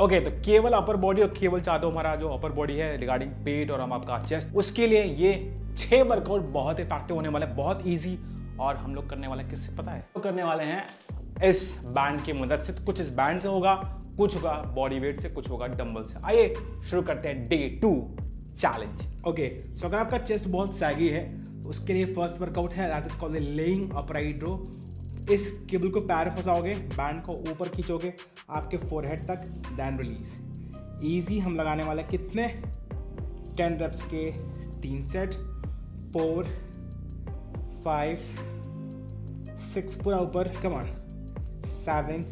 Okay okay, तो केवल upper body और केवल चाहते हो हमारा जो अपर बॉडी है रिगार्डिंग पेट और हम आपका चेस्ट उसके लिए ये छह वर्कआउट बहुत इफ़ेक्टिव होने वाले बहुत इजी और हम लोग करने वाले किससे पता है? तो करने वाले हैं इस बैंड की मदद से। तो कुछ इस बैंड से होगा कुछ होगा बॉडी वेट से कुछ होगा डंबल से। आइए शुरू करते हैं day two challenge okay so अगर आपका चेस्ट बहुत सैगी है उसके लिए फ़र्स्ट वर्कआउट है लेइंग अपराइट रो इस केबल को पैर फंसाओगे बैंड को ऊपर खींचोगे, आपके फोरहेड तक देन रिलीज़ इजी हम लगाने वाले कितने? टेन रेप्स के तीन सेट फोर फाइव सिक्स पूरा ऊपर come on seven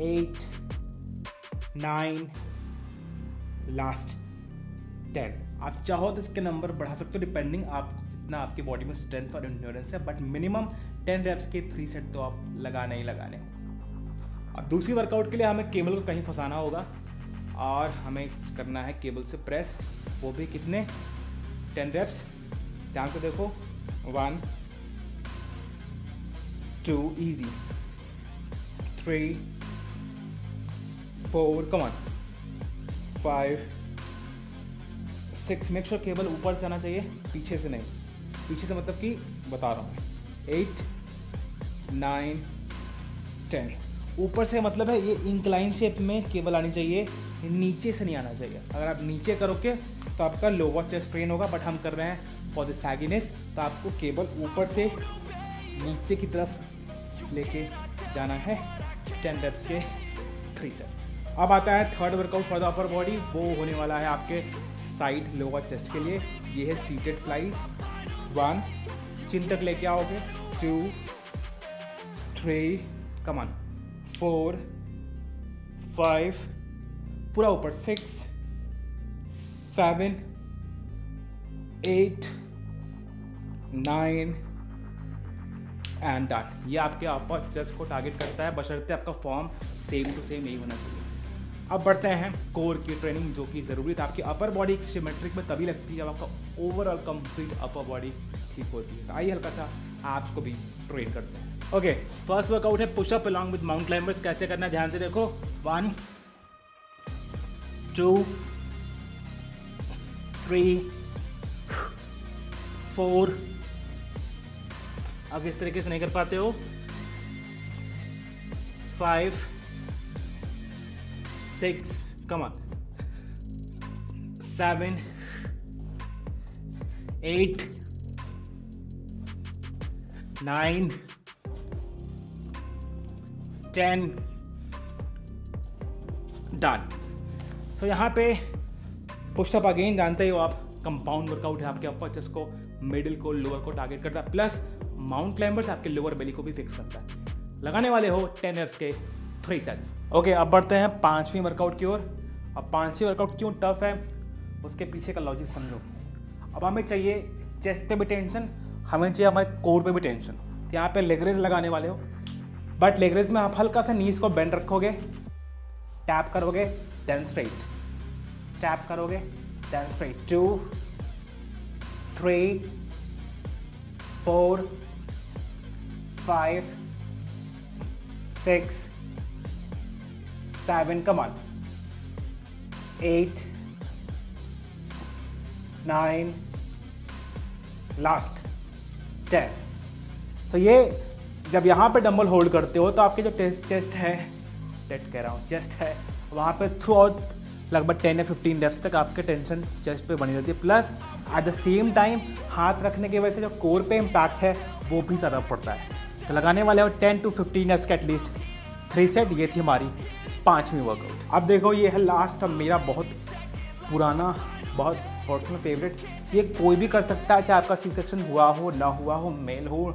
eight nine last ten आप चाहो तो इसके नंबर बढ़ा सकते हो डिपेंडिंग आप कितना आपकी बॉडी में स्ट्रेंथ और इंड्योरेंस है बट मिनिमम टेन रेप्स के थ्री सेट तो आप लगाने ही लगाने अब दूसरी वर्कआउट के लिए हमें केबल को कहीं फंसाना होगा और हमें करना है केबल से प्रेस वो भी कितने? टेन रेप्स ध्यान से देखो। One two easy three four come on five six make sure cable ऊपर से आना चाहिए, पीछे से नहीं। पीछे से मतलब कि बता रहा हूँ। एट नाइन टेन ऊपर से मतलब है ये इंक्लाइन शेप में केबल आनी चाहिए, नीचे से नहीं आना चाहिए। अगर आप नीचे करोगे तो आपका लोअर चेस्ट ट्रेन होगा बट हम कर रहे हैं फॉर द सैगिनेस तो आपको केबल ऊपर से नीचे की तरफ़ लेके जाना है टेन डेप्स के थ्री सेट्स अब आता है third workout for the upper body वो होने वाला है आपके साइड लोअर चेस्ट के लिए। ये है सीटेड फ्लाइज वन चिन तक लेके आओगे। Two three come on four five पूरा ऊपर। Six seven eight nine and done ये आपके अपर चेस्ट को टारगेट करता है। बशर्ते आपका फॉर्म सेम टू सेम यही होना चाहिए। अब बढ़ते हैं कोर की ट्रेनिंग जो कि ज़रूरी था। आपकी अपर बॉडी सिमेट्रिक में तभी लगती है जब आपका ओवरऑल कंप्लीट अपर बॉडी ठीक होती है। तो आइए हल्का सा एप्स को भी ट्रेन करते हैं। ओके फ़र्स्ट वर्कआउट है pushup along with mount climbers कैसे करना है? ध्यान से देखो। वन टू थ्री फोर अब इस तरीके से नहीं कर पाते हो। Five six, come on, seven, eight, nine, ten done so यहाँ पे पुशअप अगेन जानते ही हो आप कंपाउंड वर्कआउट है आपके अपर चेस्ट को मिडिल को लोअर को टारगेट करता है। प्लस माउंट क्लाइंबर्स आपके लोअर बेली को भी फिक्स करता है। लगाने वाले हो टेन एप्स के थ्री सेट्स ओके अब बढ़ते हैं पांचवी वर्कआउट की ओर। अब पांचवी वर्कआउट क्यों टफ है? उसके पीछे का लॉजिक समझो। अब हमें चाहिए चेस्ट पे भी टेंशन हमें चाहिए हमारे कोर पे भी टेंशन तो यहाँ पे लेगरेज लगाने वाले हो। बट लेगरेज में आप हल्का सा नीज को बेंड रखोगे। टैप करोगे देन स्ट्रेट टैप करोगे then straight two three four five six seven, come on. Eight, nine, last ten so ये जब यहाँ पे डंबल होल्ड करते हो तो आपके जो चेस्ट है टेट कह रहा हूँ चेस्ट है वहाँ पे थ्रू आउट लगभग टेन या फिफ्टीन डेप्स तक आपके टेंशन चेस्ट पे बनी रहती है। Plus at the same time हाथ रखने की वजह से जो कोर पे इम्पैक्ट है वो भी ज़्यादा पड़ता है। तो लगाने वाले हो टेन टू फिफ्टीन डेप्स के एटलीस्ट थ्री सेट ये थी हमारी। पाँचवीं वर्कआउट अब देखो, ये है लास्ट अब मेरा बहुत पुराना, बहुत पर्सनल फेवरेट ये कोई भी कर सकता है, चाहे आपका सी सेक्शन हुआ हो, ना हुआ हो मेल हो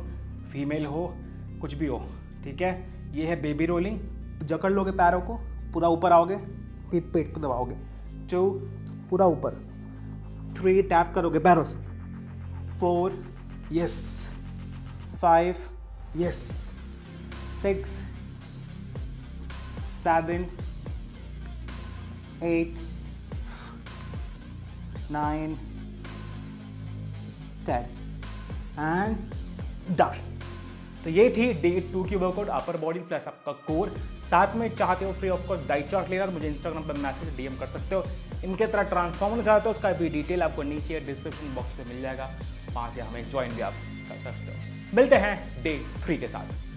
फीमेल हो, कुछ भी हो, ठीक है? ये है बेबी रोलिंग जकड़ लोगे पैरों को, पूरा ऊपर आओगे, फिर पेट को दबाओगे। टू पूरा ऊपर। थ्री टैप करोगे पैरों से। Four yes five yes six seven, eight, nine, ten, and done. तो ये थी डे टू की वर्कआउट अपर बॉडी प्लस आपका कोर साथ में चाहते हो free of cost diet chart लेना मुझे इंस्टाग्राम पर मैसेज डीएम कर सकते हो। इनके तरह ट्रांसफॉर्म होना चाहते हो उसका भी डिटेल आपको नीचे डिस्क्रिप्शन बॉक्स में मिल जाएगा। वहाँ से हमें ज्वाइन भी आप कर सकते हो। मिलते हैं डे थ्री के साथ।